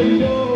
you.